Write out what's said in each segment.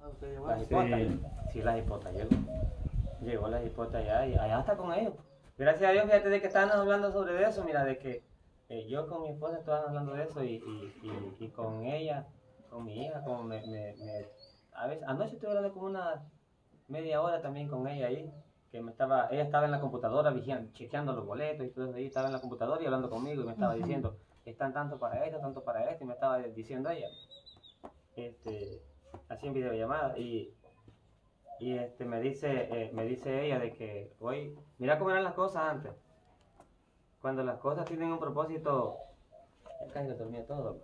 Ah, usted llegó a-. Sí. Sí, la hipota llegó. Llegó la hipota allá y allá está con ellos. Gracias a Dios, fíjate de que estaban hablando sobre eso, mira, de que eh, yo con mi esposa estaban hablando de eso y, y, y, y con ella, con mi hija, como me, me, me- a veces, anoche estuve hablando como una media hora también con ella ahí, que me estaba, ella estaba en la computadora vigiando, chequeando los boletos y todo eso ahí, estaba en la computadora y hablando conmigo y me estaba diciendo, están tanto para esto, tanto para esto, y me estaba diciendo ella, este, así en videollamada y y este me dice eh, me dice ella de que hoy mira cómo eran las cosas antes cuando las cosas tienen un propósito ya casi lo todo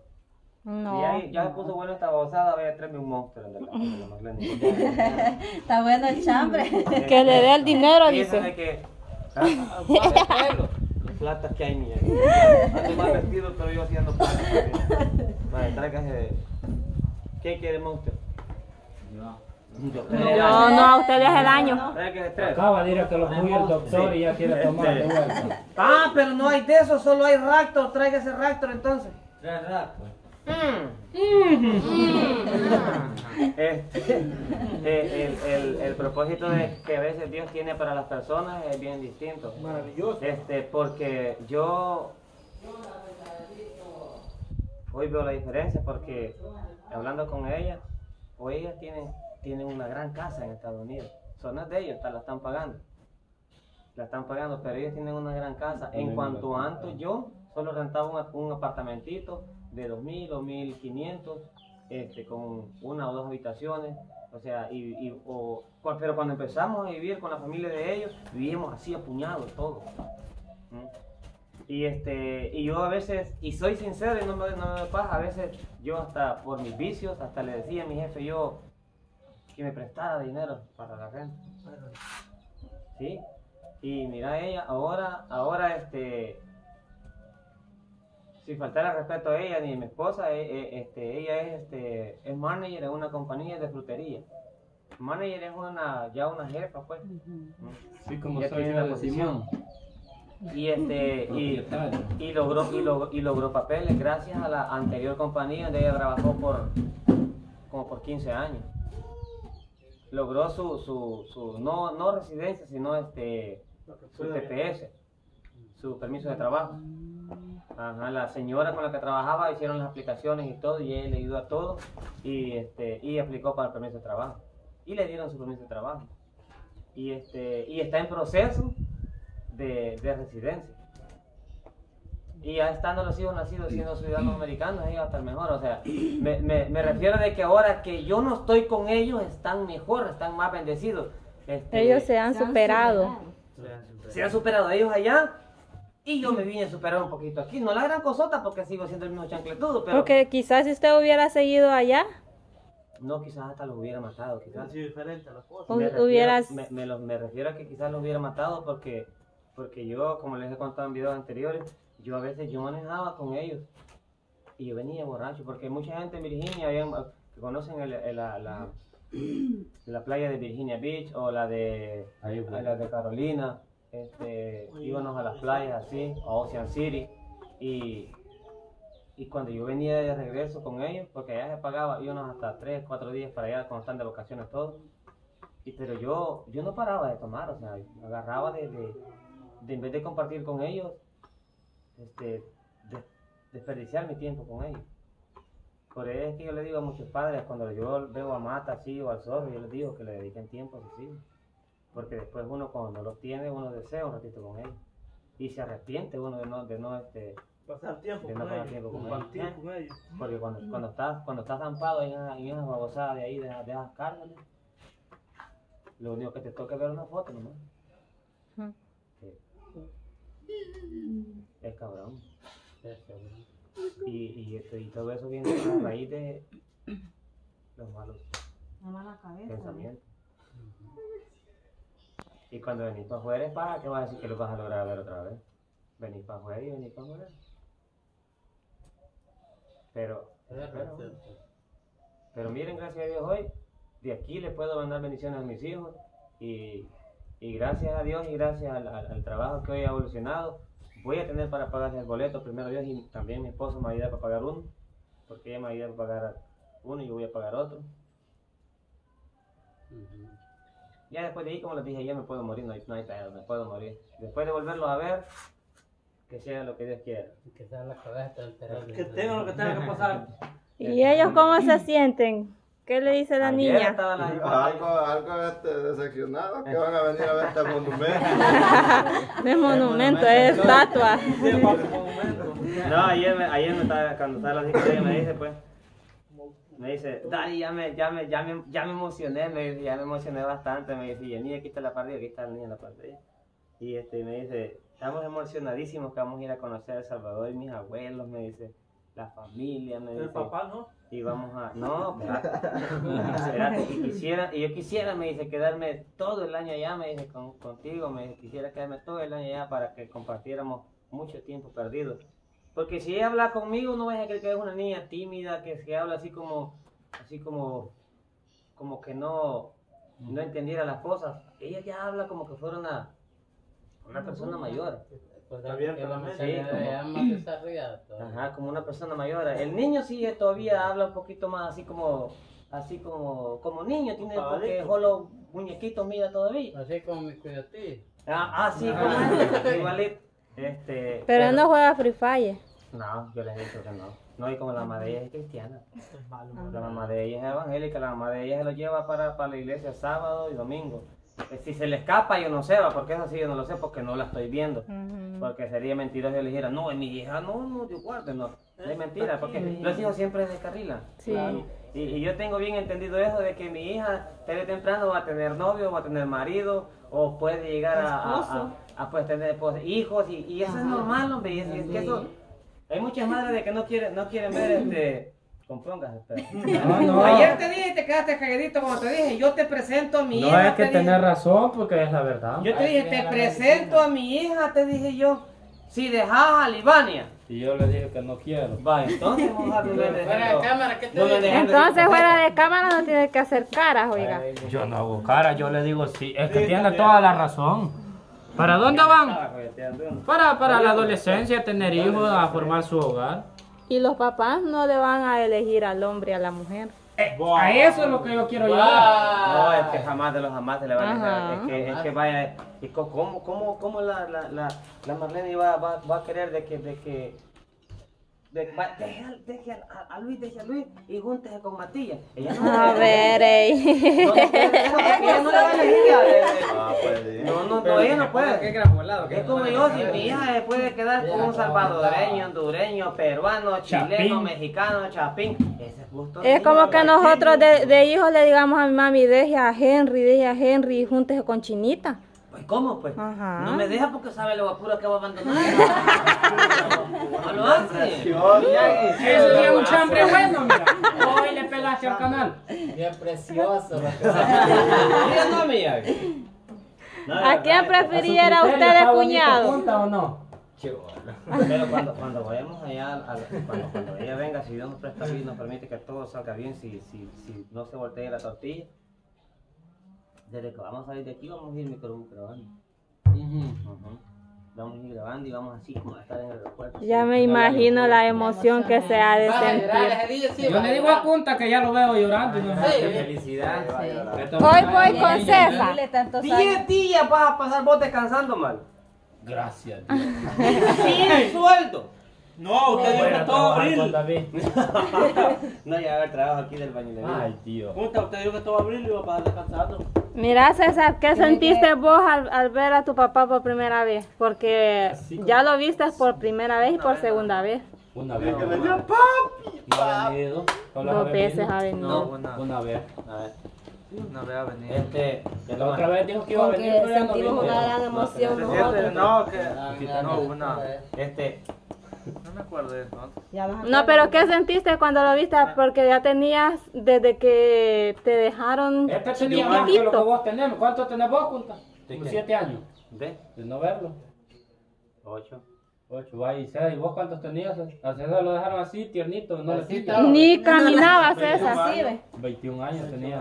No. y ahí ya se puso bueno esta gozada voy a traerme un monstruo de la, de. Está bueno el chambre. Que le dé el dinero, dice. de que ah. Las platas que hay mía ando mal vestido pero yo haciendo platas vale tráigase ¿quién quiere monstruo? Yo No, no, a usted le hace daño. Acaba de ir a que lo cuide el doctor y ya quiere tomar de vuelta. Ah, pero no hay de eso, solo hay Raptor. Tráigase Raptor entonces. Tres ratos. Este, eh, el, el- el propósito de que a veces Dios tiene para las personas es bien distinto. Maravilloso. Este, porque yo hoy veo la diferencia porque hablando con ella, hoy ellas tienen, tienen una gran casa en Estados Unidos. Son las de ellos, la están pagando. La están pagando, pero ellos tienen una gran casa. En cuanto a antes yo solo rentaba un, un apartamentito de 2.000 o 1.500, este, con una o dos habitaciones. O sea, y, y- o- pero cuando empezamos a vivir con la familia de ellos, vivíamos así apuñados todos. ¿Mm? Y este, y yo a veces, y soy sincero y no me, no me da paz, a veces yo hasta por mis vicios, hasta le decía a mi jefe yo que me prestara dinero para la renta. ¿Sí? Y mira ella, ahora, ahora este, sin faltar el respeto a ella ni a mi esposa, eh, eh, este, ella es, este, es manager en una compañía de frutería. Manager es una, ya una jefa, pues. ¿Mm? Sí, como Ya soy tiene yo una de posición. Simón. Y este, y, y logró, y, logró, y logró papeles gracias a la anterior compañía donde ella trabajó por como por 15 años. Logró su, su, su no, no residencia, sino este su TPS, su permiso de trabajo. Ajá, la señora con la que trabajaba hicieron las aplicaciones y todo, y ella le ayudó a todo, y este, y aplicó para el permiso de trabajo. Y le dieron su permiso de trabajo. Y este, y está en proceso de, de residencia. Y ya estando los hijos nacidos siendo ciudadanos americanos, ellos hasta el mejor. O sea, me, me, me refiero de que ahora que yo no estoy con ellos, están mejor, están más bendecidos. Este, Ellos se han superado. se han superado ellos allá y yo me vine a superar un poquito aquí. No la gran cosota porque sigo siendo el mismo chancletudo, pero Porque quizás si usted hubiera seguido allá, no quizás hasta los hubiera matado. Quizás. Ha sido diferente la cosa. Hu- Me refiero, hubieras- me, me lo- me refiero a que quizás los hubiera matado porque, porque yo, como les he contado en videos anteriores, yo a veces yo manejaba con ellos y yo venía borracho porque mucha gente en Virginia que conocen el- el- la, la, la playa de Virginia Beach o la de, Ahí, pues. la de Carolina, este, íbamos a las playas así, a Ocean City y, y cuando yo venía de regreso con ellos, porque allá se pagaba, íbamos hasta 3, 4 días para allá cuando están de vacaciones todos. Y, pero yo, yo no paraba de tomar, o sea, agarraba de, de, de en vez de compartir con ellos, este, de- desperdiciar mi tiempo con ellos. Por eso es que yo le digo a muchos padres, cuando yo veo a Mata así o al zorro, yo les digo que le dediquen tiempo a sus hijos. Porque después uno cuando no los tiene, uno desea un ratito con ellos. Y se arrepiente uno de no, de no este, Pasar tiempo De con no pasar ellos. tiempo con Compartir ellos. con ellos. porque cuando, cuando estás, cuando estás zampado en esa, en esa de ahí, de, esas- de esas cárceles, lo único que te toca es ver una foto nomás. Ujú. Sí. Es cabrón. Y, y, esto- y todo eso viene a raíz de los malos La mala cabeza. pensamientos. Y cuando venís para afuera es para que vas a decir que lo vas a lograr ver otra vez. Venís para afuera y venís para afuera. Pero, pero, pero miren, gracias a Dios hoy, de aquí les puedo mandar bendiciones a mis hijos y, y gracias a Dios y gracias al, al- al trabajo que hoy ha evolucionado, voy a tener para pagar el boleto, primero Dios, y también mi esposo me ayuda para pagar uno, porque ella me ayuda para pagar uno y yo voy a pagar otro. Ya después de ahí, como les dije, ya me puedo morir, no hay, no hay pedo, me puedo morir. Después de volverlos a ver, que sea lo que Dios quiera. Que sea la cabeza alterada. Que tenga lo que tenga que pasar. ¿Y ellos cómo se sienten? ¿Qué le dice la Ayer niña? la Algo, algo este, decepcionado que van a venir a ver este monumento. No es monumento, es estatua. No, ayer, me, ayer me estaba, cuando estaba la discoteca me dice, pues, me dice, Daddy, ya me, ya me, ya me, ya me emocioné, me dice, ya me emocioné bastante, me dice, y el niño aquí está la partida, aquí está el niño en la partida. Y este, me dice, estamos emocionadísimos que vamos a ir a conocer El Salvador y mis abuelos, me dice, la familia, me dice. El papá, ¿no? Y vamos a, no, espérate, y quisiera, y yo quisiera, me dice, quedarme todo el año allá, me dice, con- contigo, me dice, quisiera quedarme todo el año allá para que compartiéramos mucho tiempo perdido. Porque si ella habla conmigo, no vas a creer que es una niña tímida, que, que habla así como, así como, como que no, no entendiera las cosas. Ella ya habla como que fuera una, una persona mayor. Pues Abierta la mente. Sí, es más desarrollada. todavía. Ajá, como una persona mayor. El niño sí eh, todavía habla un poquito más así como, así como, como niño, tiene porque solo muñequitos mira todavía. Así como mi cuidotí. Ah, ah, sí, como igualito. Este, Pero él no juega Free Fire. No, yo les he dicho que no. No, y como la mamá de ella es cristiana. Es malo. La mamá de ella es evangélica, la mamá de ella se lo lleva para, para la iglesia sábado y domingo. Eh, Si se le escapa, yo no sé, va, porque eso sí yo no lo sé, porque no la estoy viendo. Ujú. Porque sería mentiroso si yo le dijera, no, es mi hija, no, no, Dios guarde, no. Es mentira, porque los hijos siempre descarrilan. Sí. Y, y yo tengo bien entendido eso de que mi hija tarde o temprano va a tener novio, va a tener marido, o puede llegar a, a, a- a, pues, tener pues, hijos, y, y eso es normal, hombre. Y es, y es que eso, hay muchas madres de que no quieren, no quieren ver este. Compóngase, espera. No, no. Ayer te dije y te quedaste calladito como te dije, yo te presento a mi No hija. es que te dije. tener razón porque es la verdad. Yo te dije, te presento a mi hija, te dije yo. Si dejas a Libania. Y yo le dije que no quiero. Va, entonces vamos a Fuera de cámara, ¿qué te No dije? Entonces fuera de cámara no tiene que hacer caras, oiga. Yo no hago cara, yo le digo sí. Es que tiene toda la razón. ¿Para dónde van? Para, para la adolescencia, tener hijos, a formar su hogar. Y los papás no le van a elegir al hombre y a la mujer. A eso es lo que yo quiero llegar. No, es que jamás de los jamás se le va a dejar. Es que, es que vaya. ¿Cómo, cómo, cómo la, la, la, la Marlene va, va, va a querer de que. De que de, va, deje, al- deje al- a, a Luis, deje a Luis y júntese con Matías. Ella no A ver, ey. No, ella no le va a elegir Ah. No, no, no, ella no puede. Es como yo, si mi hija se puede quedar con un salvadoreño, hondureño, peruano, chileno, mexicano, chapín. Ese es gusto Es mío, como que nosotros de, de hijos le digamos a mi mami, deje a Henry, deje a Henry y júntese con Chinita. ¿Cómo, pues? Ajá. No me deja porque sabe lo apuro que va a abandonar. no lo hace. Eso es un chambre bueno, mira. Hoy le pegaste al canal. Bien precioso. Mira, no, de ¿A quién prefiriera ¿A su criterio usted de cuñado? punta o no? Pero cuando, cuando vayamos allá, al- cuando, cuando ella venga, si Dios nos presta vida y nos permite que todo salga bien, si, si, si no se voltee la tortilla, desde que vamos a salir de aquí vamos a ir micro grabando. Ujú. Vamos a ir grabando y vamos así como a estar en el aeropuerto. Ya me imagino la emoción que se ha de sentir. Yo le digo a Punta que ya lo veo llorando. y no sé. Qué felicidad. Hoy voy con César. Dile tantos años. Diez días vas a pasar vos descansando mal. Gracias, Dios. Sin sueldo. No, usted dijo Voy que todo abril. No, ya va a haber trabajo aquí del baño de Ay, tío. Punta, usted dijo que todo abril iba a pasar descansando. Mira, César, ¿qué Tiene sentiste que- vos al, al ver a tu papá por primera vez? Porque ya lo viste por primera vez y por segunda vez. Una vez. Que me ha venido. Solo Dos veces ha venido. No, una, Una vez. A ver, una vez ha venido. este. La otra vez dijo que iba a venir, Porque pero ya no sentimos una gran emoción No, que. No, una. Este. No me acuerdo de eso. No, pero ¿qué sentiste cuando lo viste? Porque ya tenías desde que te dejaron Este tenía más que lo que chiquitito. vos tenés. ¿Cuánto tenés vos? ¿De Como siete años. ¿De? De no verlo. Ocho. Ocho, vaya y. ¿Y vos cuántos tenías? A César lo dejaron así, tiernito. No Así. Ni caminaba César. Así, ve. 21 años tenía.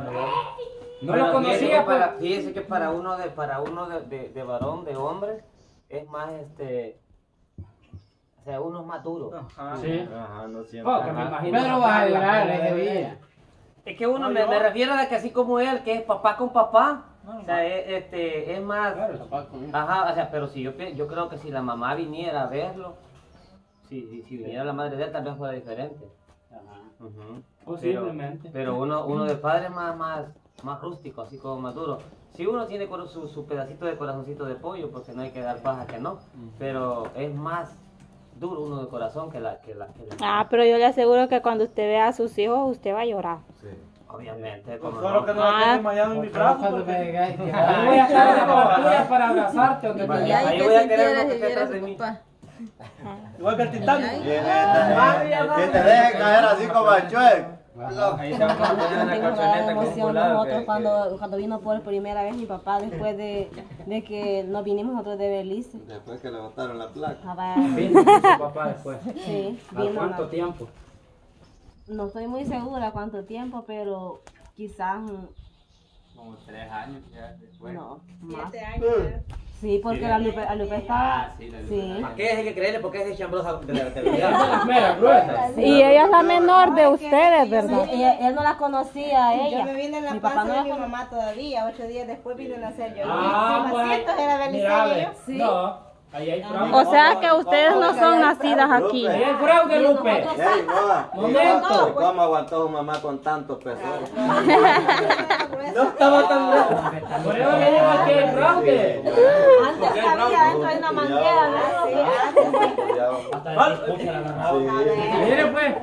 No, lo conocía, para, pues. fíjese que para uno de, para uno de, de, de varón, de hombre, es más este. O sea, uno es más duro. Ajá. Sí. Ajá, no siempre. Oh, que me Ajá. imagino. Pero la vas a llorar ese día. Es que uno No, me, me refiero a que así como él, que es papá con papá, o sea, es, este, es más... Ajá, o sea, pero si yo, yo creo que si la mamá viniera a verlo, si, si, si viniera la madre de él, tal vez fuera diferente. Ujú. Posiblemente. Pero, pero uno, uno de padre más, más, más rústico, así como más duro. Si uno tiene su, su pedacito de corazoncito de pollo, porque no hay que dar paja que no, pero es más duro uno de corazón que la que la, que la- Ah, pero yo le aseguro que cuando usted vea a sus hijos, usted va a llorar. Obviamente, Pues como solo que no Ah. la tengo desmayado en mi brazo. porque- Ahí voy a estar de cobertura para abrazarte donde te Ahí voy a querer uno que esté atrás de mí. Igual que el Titanic. Que te deje caer así como a Ahí la emoción nosotros que- cuando, cuando vino por primera vez mi papá después de, de que nos vinimos nosotros de Belice. Después que le botaron la placa. Papá, que Vino su papá después. sí, ¿A vino. cuánto la- tiempo? No estoy muy segura cuánto tiempo, pero quizás Como tres años ya después. no, más. Sí, porque la Lupe, la Lupe estaba... sí, la Lupe. Sí. ¿Para qué hay que creerle? Porque es de chambrosa de la es. Y ella es la menor de ustedes, ¿verdad? ella- él no la conocía a ella. Yo me vine en la mi papá panza no de mi mamá todavía, ocho días después vine a nacer yo. Ah, Sí, pues. Era Mira, beliceño ve. yo. Sí. No. O sea que ustedes no son nacidas aquí. Ahí hay fraude, Lupe. Ey, Noa, Momento. ¿y ¿Cómo aguantó su mamá con tantos pesos? No estaba tan grave. Por eso le digo que hay fraude. Antes había dentro de una manguera, ¿no? Hasta el escucha la agarraba. Mire pues,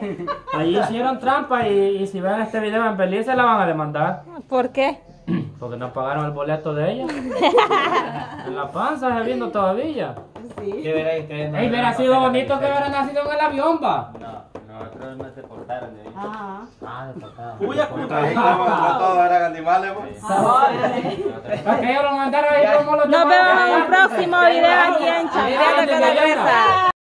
ahí hicieron trampa y, y si ven este video en Belice la van a demandar. ¿Por qué? Porque no pagaron el boleto de ella. En la panza se viendo todavía. ¿Qué verá ustedes? Ey, hubiera sido bonito que hubiera nacido en el avión, va. No, nosotros no se portaron de ahí. Ajá. Ah, de portaron. Uy, puta. Ahí como todos eran animales, pues. Para que ellos lo mandaron ahí como los Nos vemos en un próximo video aquí en con la Gruesa.